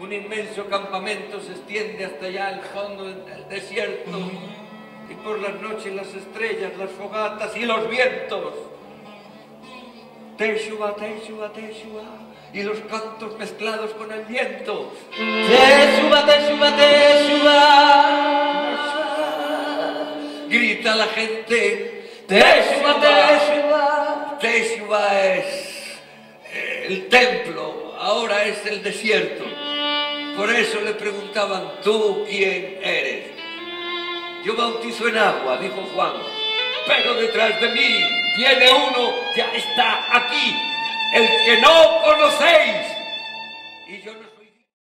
Un inmenso campamento se extiende hasta allá al fondo del desierto. Y por las noches las estrellas, las fogatas y los vientos. Teshua, Teshua, Teshua. Y los cantos mezclados con el viento. Teshua, Teshua, Teshua. Grita la gente. Teshua, Teshua. Teshua es el templo, ahora es el desierto. Por eso le preguntaban, ¿tú quién eres? Yo bautizo en agua, dijo Juan, pero detrás de mí viene uno que está aquí, el que no conocéis. Y yo no